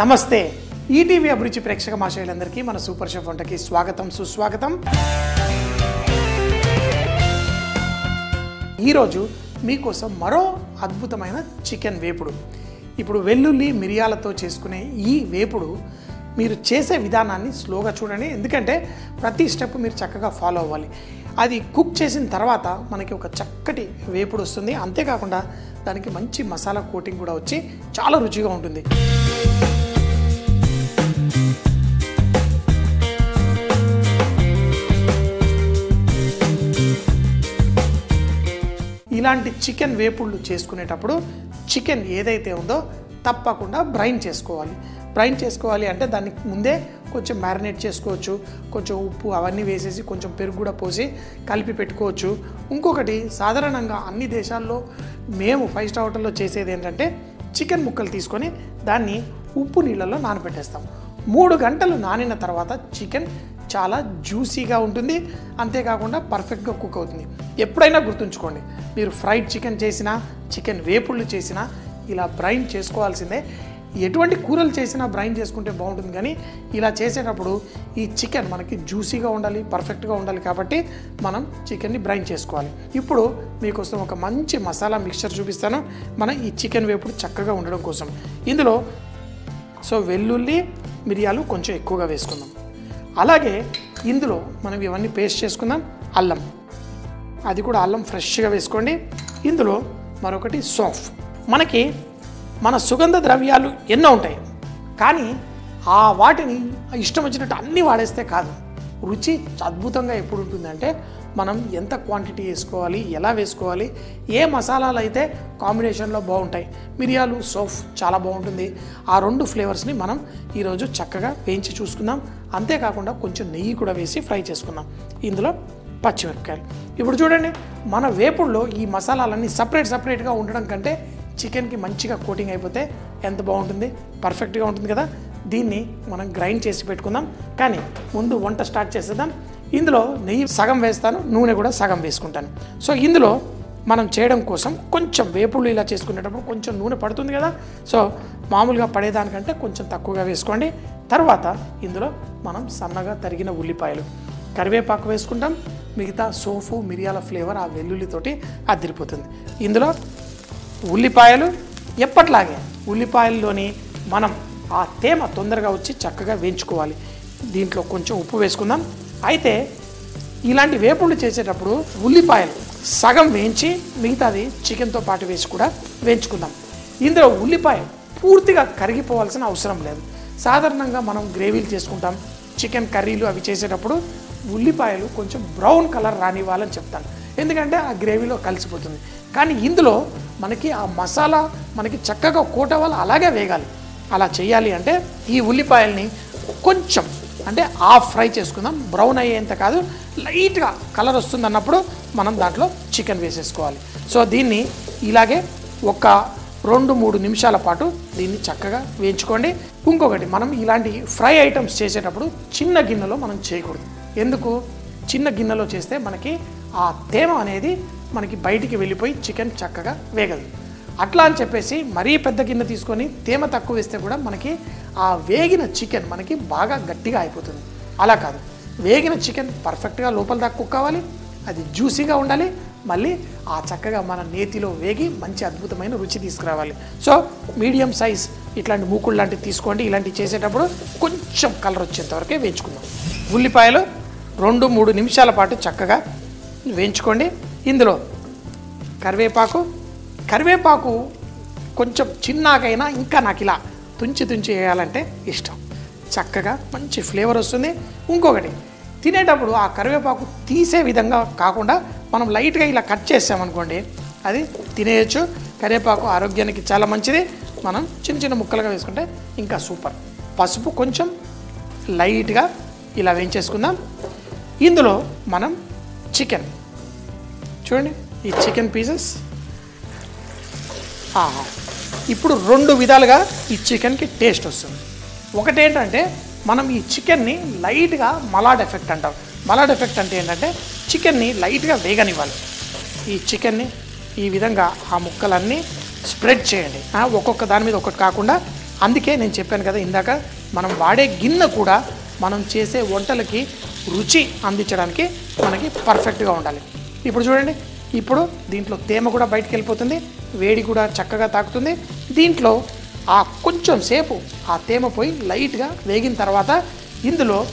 నమస్తే. ఈటీవీ అభిరుచి ప్రేక్షక మాషయులందరికీ మన సూపర్ షెఫ్ వంటకి స్వాగతం సుస్వాగతం. ఈరోజు మీకోసం మరో అద్భుతమైన చికెన్ వేపుడు. ఇప్పుడు వెల్లుల్లి మిరియాలతో చేసుకునే ఈ వేపుడు మీరు చేసే విధానాన్ని స్లోగా చూడండి. ఎందుకంటే ప్రతి స్టెప్ మీరు చక్కగా ఫాలో అవ్వాలి. అది కుక్ చేసిన తర్వాత మనకి ఒక చక్కటి వేపుడు వస్తుంది. అంతేకాకుండా దానికి మంచి మసాలా కోటింగ్ కూడా వచ్చి చాలా రుచిగా ఉంటుంది. ఇలాంటి చికెన్ వేపుళ్ళు చేసుకునేటప్పుడు చికెన్ ఏదైతే ఉందో తప్పకుండా బ్రైన్ చేసుకోవాలి. బ్రైన్ చేసుకోవాలి అంటే దానికి ముందే కొంచెం మ్యారినేట్ చేసుకోవచ్చు. కొంచెం ఉప్పు అవన్నీ వేసేసి కొంచెం పెరుగు కూడా పోసి కలిపి పెట్టుకోవచ్చు. ఇంకొకటి సాధారణంగా అన్ని దేశాల్లో మేము ఫైవ్ స్టార్ హోటల్లో చేసేది ఏంటంటే చికెన్ ముక్కలు తీసుకొని దాన్ని ఉప్పు నీళ్ళలో నానబెట్టేస్తాం. మూడు గంటలు నానిన తర్వాత చికెన్ చాలా జ్యూసీగా ఉంటుంది. అంతేకాకుండా పర్ఫెక్ట్గా కుక్ అవుతుంది. ఎప్పుడైనా గుర్తుంచుకోండి మీరు ఫ్రైడ్ చికెన్ చేసినా చికెన్ వేపుళ్ళు చేసినా ఇలా బ్రైన్ చేసుకోవాల్సిందే. ఎటువంటి కూరలు చేసినా బ్రైన్ చేసుకుంటే బాగుంటుంది కానీ ఇలా చేసేటప్పుడు ఈ చికెన్ మనకి జ్యూసీగా ఉండాలి పర్ఫెక్ట్గా ఉండాలి కాబట్టి మనం చికెన్ని బ్రైన్ చేసుకోవాలి. ఇప్పుడు మీకోసం ఒక మంచి మసాలా మిక్చర్ చూపిస్తాను. మనం ఈ చికెన్ వేపుడు చక్కగా ఉండడం కోసం. ఇందులో సో వెల్లుల్లి మిరియాలు కొంచెం ఎక్కువగా వేసుకుందాం. అలాగే ఇందులో మనం ఇవన్నీ పేస్ట్ చేసుకుందాం. అల్లం. అది కూడా అల్లం ఫ్రెష్గా వేసుకోండి. ఇందులో మరొకటి సోఫ్. మనకి మన సుగంధ ద్రవ్యాలు ఎన్నో ఉంటాయి. కానీ ఆ వాటిని ఇష్టం వచ్చినట్టు అన్నీ వాడేస్తే కాదు. రుచి అద్భుతంగా ఎప్పుడు ఉంటుందంటే మనం ఎంత క్వాంటిటీ వేసుకోవాలి ఎలా వేసుకోవాలి ఏ మసాలాలు అయితే కాంబినేషన్లో బాగుంటాయి. మిరియాలు సోఫ్ చాలా బాగుంటుంది. ఆ రెండు ఫ్లేవర్స్ని మనం ఈరోజు చక్కగా వేయించి చూసుకుందాం. అంతేకాకుండా కొంచెం నెయ్యి కూడా వేసి ఫ్రై చేసుకుందాం. ఇందులో పచ్చిమిరపకాయలు. ఇప్పుడు చూడండి మన వేపుడులో ఈ మసాలాలన్నీ సపరేట్ సపరేట్గా ఉండడం కంటే చికెన్కి మంచిగా కోటింగ్ అయిపోతే ఎంత బాగుంటుంది? పర్ఫెక్ట్గా ఉంటుంది కదా? దీన్ని మనం గ్రైండ్ చేసి పెట్టుకుందాం. కానీ ముందు వంట స్టార్ట్ చేసేద్దాం. ఇందులో నెయ్యి సగం వేస్తాను నూనె కూడా సగం వేసుకుంటాను. సో ఇందులో మనం చేయడం కోసం కొంచెం వేపుళ్ళు ఇలా చేసుకునేటప్పుడు కొంచెం నూనె పడుతుంది కదా. సో మామూలుగా పడేదానికంటే కొంచెం తక్కువగా వేసుకోండి. తర్వాత ఇందులో మనం సన్నగా తరిగిన ఉల్లిపాయలు కరివేపాకు వేసుకుంటాం. మిగతా సోఫు మిరియాల ఫ్లేవర్ ఆ వెల్లుల్లితోటి అదిరిపోతుంది ఇందులో ఉల్లిపాయలు ఎప్పట్లాగే ఉల్లిపాయల్లోని మనం ఆ తేమ తొందరగా వచ్చి చక్కగా వేయించుకోవాలి. దీంట్లో కొంచెం ఉప్పు వేసుకుందాం. అయితే ఇలాంటి వేపుళ్ళు చేసేటప్పుడు ఉల్లిపాయలు సగం వేయించి మిగతాది చికెన్తో పాటు వేసి కూడా వేయించుకుందాం. ఇందులో ఉల్లిపాయ పూర్తిగా కరిగిపోవాల్సిన అవసరం లేదు. సాధారణంగా మనం గ్రేవీలు చేసుకుంటాం. చికెన్ కర్రీలు అవి చేసేటప్పుడు ఉల్లిపాయలు కొంచెం బ్రౌన్ కలర్ రానివ్వాలని చెప్తాను. ఎందుకంటే ఆ గ్రేవీలో కలిసిపోతుంది. కానీ ఇందులో మనకి ఆ మసాలా మనకి చక్కగా కోట వల్ల అలాగే వేగాలి. అలా చేయాలి అంటే ఈ ఉల్లిపాయల్ని కొంచెం అంటే హాఫ్ ఫ్రై చేసుకుందాం. బ్రౌన్ అయ్యేంత కాదు. లైట్గా కలర్ వస్తుంది అన్నప్పుడు మనం దాంట్లో చికెన్ వేసేసుకోవాలి. సో దీన్ని ఇలాగే ఒక రెండు మూడు నిమిషాల పాటు దీన్ని చక్కగా వేయించుకోండి. ఇంకొకటి మనం ఇలాంటి ఫ్రై ఐటమ్స్ చేసేటప్పుడు చిన్న గిన్నెలో మనం చేయకూడదు. ఎందుకు? చిన్న గిన్నెలో చేస్తే మనకి ఆ తేమ అనేది మనకి బయటికి వెళ్ళిపోయి చికెన్ చక్కగా వేగదు. అట్లా అని చెప్పేసి మరీ పెద్ద గిన్నె తీసుకొని తేమ తక్కువ వేస్తే కూడా మనకి ఆ వేగిన చికెన్ మనకి బాగా గట్టిగా అయిపోతుంది. అలా కాదు. వేగిన చికెన్ పర్ఫెక్ట్గా లోపల దాకా కుక్ కావాలి అది జ్యూసీగా ఉండాలి మళ్ళీ ఆ చక్కగా మన నేతిలో వేగి మంచి అద్భుతమైన రుచి తీసుకురావాలి. సో మీడియం సైజ్ ఇట్లాంటి మూకుడు లాంటివి తీసుకోండి. ఇలాంటివి చేసేటప్పుడు కొంచెం కలర్ వచ్చేంతవరకే వేయించుకుందాం. ఉల్లిపాయలు రెండు మూడు నిమిషాల పాటు చక్కగా వేయించుకోండి. ఇందులో కరివేపాకు కరివేపాకు కొంచెం చిన్నాకైనా ఇంకా నాకు ఇలా తుంచి తుంచి వేయాలంటే ఇష్టం. చక్కగా మంచి ఫ్లేవర్ వస్తుంది. ఇంకొకటి తినేటప్పుడు ఆ కరివేపాకు తీసే విధంగా కాకుండా మనం లైట్గా ఇలా కట్ చేసామనుకోండి అది తినేయచ్చు. కరివేపాకు ఆరోగ్యానికి చాలా మంచిది. మనం చిన్న చిన్న ముక్కలుగా వేసుకుంటే ఇంకా సూపర్. పసుపు కొంచెం లైట్గా ఇలా వేయించేసుకుందాం. ఇందులో మనం చికెన్. చూడండి ఈ చికెన్ పీసెస్. ఆహా ఇప్పుడు రెండు విధాలుగా ఈ చికెన్కి టేస్ట్ వస్తుంది. ఒకటేంటంటే మనం ఈ చికెన్ని లైట్గా మలాడ్ ఎఫెక్ట్ అంటాం. మలాడ్ ఎఫెక్ట్ అంటే ఏంటంటే చికెన్ని లైట్గా వేగనివ్వాలి. ఈ చికెన్ని ఈ విధంగా ఆ ముక్కలన్నీ స్ప్రెడ్ చేయండి. ఒక్కొక్క దాని మీద ఒక్కటి కాకుండా అందుకే నేను చెప్పాను కదా ఇందాక మనం వాడే గిన్నె కూడా మనం చేసే వంటలకి రుచి అందించడానికి మనకి పర్ఫెక్ట్గా ఉండాలి. ఇప్పుడు చూడండి ఇప్పుడు దీంట్లో తేమ కూడా బయటకు వెళ్ళిపోతుంది వేడి కూడా చక్కగా తాకుతుంది. దీంట్లో ఆ కొంచెం సేపు ఆ తేమ పోయి లైట్గా వేగిన తర్వాత ఇందులో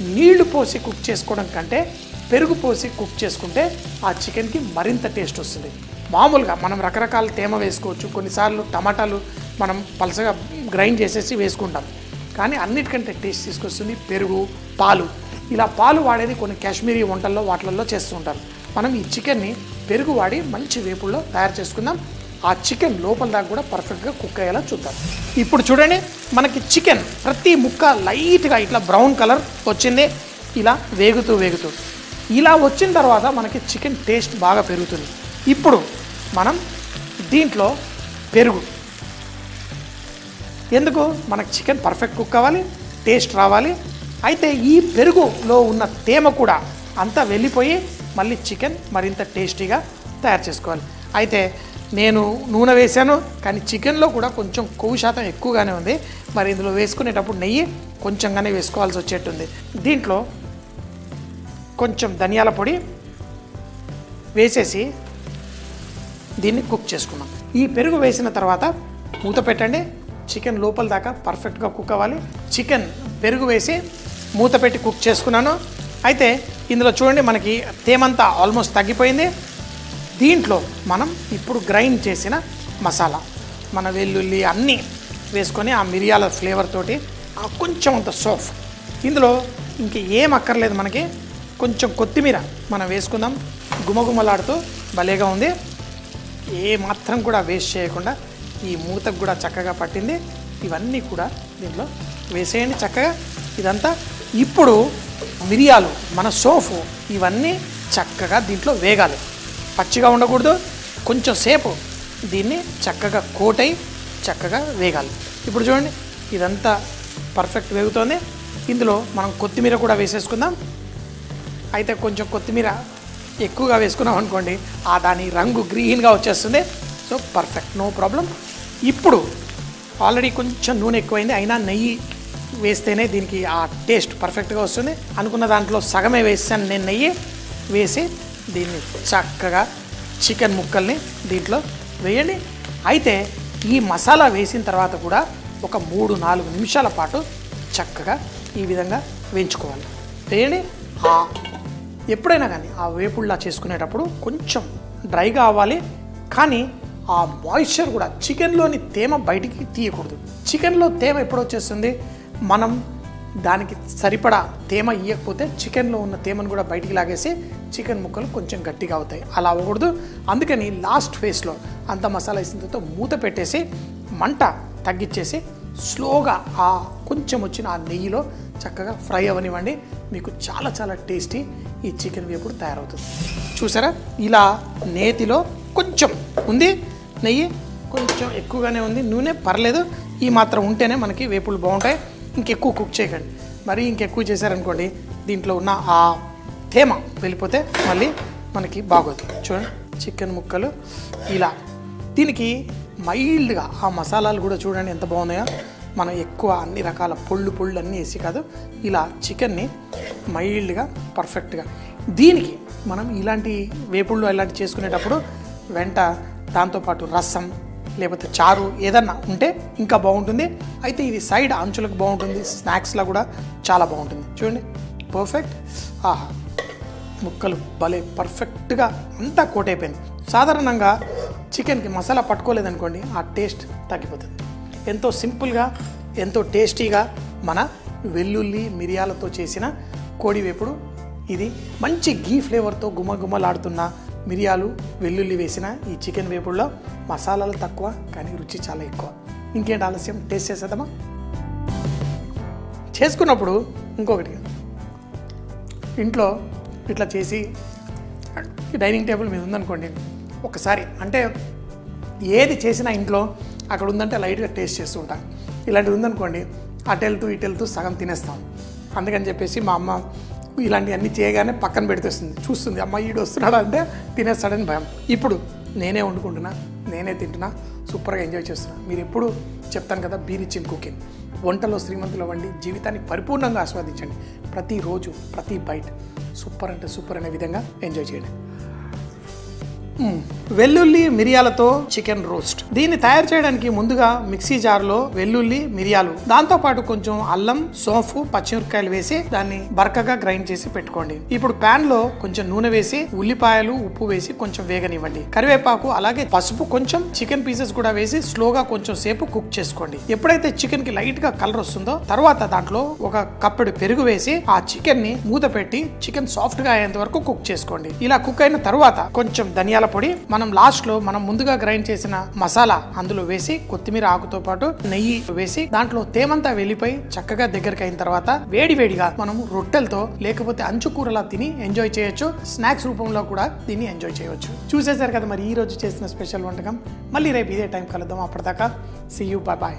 నీళ్ళు పోసి కుక్ చేసుకోవడం కంటే పెరుగు పోసి కుక్ చేసుకుంటే ఆ చికెన్కి మరింత టేస్ట్ వస్తుంది. మామూలుగా మనం రకరకాల తేమ వేసుకోవచ్చు. కొన్నిసార్లు టమాటాలు మనం పలసగా గ్రైండ్ చేసేసి వేసుకుంటాం. కానీ అన్నిటికంటే టేస్ట్ తీసుకొస్తుంది పెరుగు పాలు. ఇలా పాలు వాడేది కొన్ని కాశ్మీరీ వంటల్లో వాటిల్లో చేస్తూ ఉంటారు. మనం ఈ చికెన్ని పెరుగు వాడి మంచి వేపుల్లో తయారు చేసుకుందాం. ఆ చికెన్ లోపల దాకా కూడా పర్ఫెక్ట్గా కుక్ అయ్యేలా చూద్దాం. ఇప్పుడు చూడండి మనకి చికెన్ ప్రతి ముక్క లైట్గా ఇట్లా బ్రౌన్ కలర్ వచ్చింది. ఇలా వేగుతూ వేగుతూ. ఇలా వచ్చిన తర్వాత మనకి చికెన్ టేస్ట్ బాగా పెరుగుతుంది. ఇప్పుడు మనం దీంట్లో పెరుగు. ఎందుకు? మనకు చికెన్ పర్ఫెక్ట్ కుక్ అవ్వాలి టేస్ట్ రావాలి. అయితే ఈ పెరుగులో ఉన్న తేమ కూడా అంతా వెళ్ళిపోయి మళ్ళీ చికెన్ మరింత టేస్టీగా తయారు చేసుకోవాలి. అయితే నేను నూనె వేశాను కానీ చికెన్లో కూడా కొంచెం కొవ్వు శాతం ఎక్కువగానే ఉంది. మరి ఇందులో వేసుకునేటప్పుడు నెయ్యి కొంచెంగానే వేసుకోవాల్సి వచ్చేట్టుంది. దీంట్లో కొంచెం ధనియాల పొడి వేసేసి దీన్ని కుక్ చేసుకున్నాం. ఈ పెరుగు వేసిన తర్వాత మూత పెట్టండి. చికెన్ లోపల దాకా పర్ఫెక్ట్గా కుక్ అవ్వాలి. చికెన్ పెరుగు వేసి మూత పెట్టి కుక్ చేసుకున్నాను. అయితే ఇందులో చూడండి మనకి తేమంతా ఆల్మోస్ట్ తగ్గిపోయింది. దీంట్లో మనం ఇప్పుడు గ్రైండ్ చేసిన మసాలా మన వెల్లుల్లి అన్నీ వేసుకొని ఆ మిరియాల ఫ్లేవర్ తోటి ఆ కొంచెం అంత సోఫ్ ఇందులో ఇంక ఏం అక్కర్లేదు మనకి కొంచెం కొత్తిమీర మనం వేసుకుందాం. గుమగుమలాడుతూ భలేగా ఉంది. ఏ మాత్రం కూడా వేస్ట్ చేయకుండా ఈ మూతకు కూడా చక్కగా పట్టింది. ఇవన్నీ కూడా దీంట్లో వేసేయండి చక్కగా. ఇదంతా ఇప్పుడు మిరియాలు మన సోఫు ఇవన్నీ చక్కగా దీంట్లో వేగాలి. పచ్చిగా ఉండకూడదు. కొంచెం సేపు దీన్ని చక్కగా కోటై చక్కగా వేగాలి. ఇప్పుడు చూడండి ఇదంతా పర్ఫెక్ట్ వేగుతోంది. ఇందులో మనం కొత్తిమీర కూడా వేసేసుకుందాం. అయితే కొంచెం కొత్తిమీర ఎక్కువగా వేసుకున్నాం అనుకోండి ఆ దాని రంగు గ్రీన్గా వచ్చేస్తుంది. సో పర్ఫెక్ట్ నో ప్రాబ్లం ఇప్పుడు ఆల్రెడీ కొంచెం నూనె ఎక్కువైంది అయినా నెయ్యి వేస్తేనే దీనికి ఆ టేస్ట్ పర్ఫెక్ట్గా వస్తుంది. అనుకున్న దాంట్లో సగమే వేసాను నేను నెయ్యి. వేసి దీన్ని చక్కగా చికెన్ ముక్కల్ని దీంట్లో వేయండి. అయితే ఈ మసాలా వేసిన తర్వాత కూడా ఒక మూడు నాలుగు నిమిషాల పాటు చక్కగా ఈ విధంగా వేయించుకోవాలి. వేయండి. ఎప్పుడైనా కానీ ఆ వేపుళ్ళ చేసుకునేటప్పుడు కొంచెం డ్రైగా అవ్వాలి. కానీ ఆ మాయిశ్చర్ కూడా చికెన్లోని తేమ బయటికి తీయకూడదు. చికెన్లో తేమ ఎప్పుడు వచ్చేస్తుంది? మనం దానికి సరిపడా తేమ ఇవ్వకపోతే చికెన్లో ఉన్న తేమను కూడా బయటికి లాగేసి చికెన్ ముక్కలు కొంచెం గట్టిగా అవుతాయి. అలా అవ్వకూడదు. అందుకని లాస్ట్ ఫేస్లో అంత మసాలా వేసిన తర్వాత మూత పెట్టేసి మంట తగ్గించేసి స్లోగా ఆ కొంచెం వచ్చిన ఆ నెయ్యిలో చక్కగా ఫ్రై అవ్వనివ్వండి. మీకు చాలా చాలా టేస్టీ ఈ చికెన్ వేపుడు తయారవుతుంది. చూసారా? ఇలా నేతిలో కొంచెం ఉంది నెయ్యి కొంచెం ఎక్కువగానే ఉంది. నూనె పర్లేదు. ఈ మాత్రం ఉంటేనే మనకి వేపులు బాగుంటాయి. ఇంకెక్కువ కుక్ చేయకండి. మరి ఇంకెక్కువ చేశారనుకోండి దీంట్లో ఉన్న ఆ తేమ వెళ్ళిపోతే మళ్ళీ మనకి బాగోదు. చూడండి చికెన్ ముక్కలు ఇలా. దీనికి మైల్డ్గా ఆ మసాలాలు కూడా చూడండి ఎంత బాగున్నాయో. మనం ఎక్కువ అన్ని రకాల పొళ్ళు పొళ్ళు అన్నీ వేసి కాదు ఇలా చికెన్ని మైల్డ్గా పర్ఫెక్ట్గా. దీనికి మనం ఇలాంటి వేపుళ్ళు ఇలాంటి చేసుకునేటప్పుడు వెంట దాంతోపాటు రసం లేకపోతే చారు ఏదన్నా ఉంటే ఇంకా బాగుంటుంది. అయితే ఇది సైడ్ అంచులకు బాగుంటుంది స్నాక్స్లో కూడా చాలా బాగుంటుంది. చూడండి పర్ఫెక్ట్ ఆహా ముక్కలు భలే పర్ఫెక్ట్గా అంతా కోట్ అయిపోయింది. సాధారణంగా చికెన్కి మసాలా పట్టుకోలేదనుకోండి ఆ టేస్ట్ తగ్గిపోతుంది. ఎంతో సింపుల్గా ఎంతో టేస్టీగా మన వెల్లుల్లి మిరియాలతో చేసిన కోడి వేపుడు. ఇది మంచి గీ ఫ్లేవర్తో గుమగుమలాడుతున్న మిరియాలు వెల్లుల్లి వేసిన ఈ చికెన్ వేపుడులో మసాలాలు తక్కువ కానీ రుచి చాలా ఎక్కువ. ఇంకేంటి ఆలస్యం? టేస్ట్ చేసేద్దామా? చేసుకున్నప్పుడు ఇంకొకటి. ఇంట్లో ఇట్లా చేసి డైనింగ్ టేబుల్ మీద ఉందనుకోండి ఒకసారి అంటే ఏది చేసినా ఇంట్లో అక్కడ ఉందంటే లైట్గా టేస్ట్ చేస్తూ ఉంటాం. ఇలాంటిది ఉందనుకోండి అటు వెళ్తూ ఇటు వెళ్తూ సగం తినేస్తాం. అందుకని చెప్పేసి మా అమ్మ ఇలాంటివన్నీ చేయగానే పక్కన పెడితేస్తుంది. చూస్తుంది అమ్మ ఈడు వస్తున్నాడు అంటే తినేస్తాడని భయం. ఇప్పుడు నేనే వండుకుంటున్నా నేనే తింటున్నా సూపర్గా ఎంజాయ్ చేస్తున్నా. మీరు ఎప్పుడు చెప్తాను కదా బీరిచ్ ఇన్ కుకింగ్. వంటలో శ్రీమంతుల వండి జీవితాన్ని పరిపూర్ణంగా ఆస్వాదించండి. ప్రతిరోజు ప్రతి బైట్ సూపర్ అంటే సూపర్ అనే విధంగా ఎంజాయ్ చేయండి. వెల్లుల్లి మిరియాలతో చికెన్ రోస్ట్. దీన్ని తయారు చేయడానికి ముందుగా మిక్సీ జార్లో వెల్లుల్లి మిరియాలు దాంతో పాటు కొంచెం అల్లం సోంపు పచ్చిమిరపకాయలు వేసి దాన్ని బరకగా గ్రైండ్ చేసి పెట్టుకోండి. ఇప్పుడు ప్యాన్లో కొంచెం నూనె వేసి ఉల్లిపాయలు ఉప్పు వేసి కొంచెం వేగనివ్వండి. కరివేపాకు అలాగే పసుపు కొంచెం చికెన్ పీసెస్ కూడా వేసి స్లోగా కొంచెం సేపు కుక్ చేసుకోండి. ఎప్పుడైతే చికెన్కి లైట్గా కలర్ వస్తుందో తర్వాత దాంట్లో ఒక కప్పెడు పెరుగు వేసి ఆ చికెన్ని మూత పెట్టి చికెన్ సాఫ్ట్గా అయ్యేంత వరకు కుక్ చేసుకోండి. ఇలా కుక్ అయిన తర్వాత కొంచెం ధనియాల పొడి మనం లాస్ట్లో మనం ముందుగా గ్రైండ్ చేసిన మసాలా అందులో వేసి కొత్తిమీర ఆకుతో పాటు నెయ్యి వేసి దాంట్లో తేమంతా వెళ్ళిపోయి చక్కగా దగ్గరికి అయిన తర్వాత వేడి వేడిగా మనం రొట్టెలతో లేకపోతే అంచు కూరలా తిని ఎంజాయ్ చేయొచ్చు. స్నాక్స్ రూపంలో కూడా దీన్ని ఎంజాయ్ చేయొచ్చు. చూసేశారు కదా మరి ఈ రోజు చేసిన స్పెషల్ వంటకం? మళ్ళీ రేపు ఇదే టైం కలుద్దాం. అప్పటిదాకా సీ యూ బాయ్ బాయ్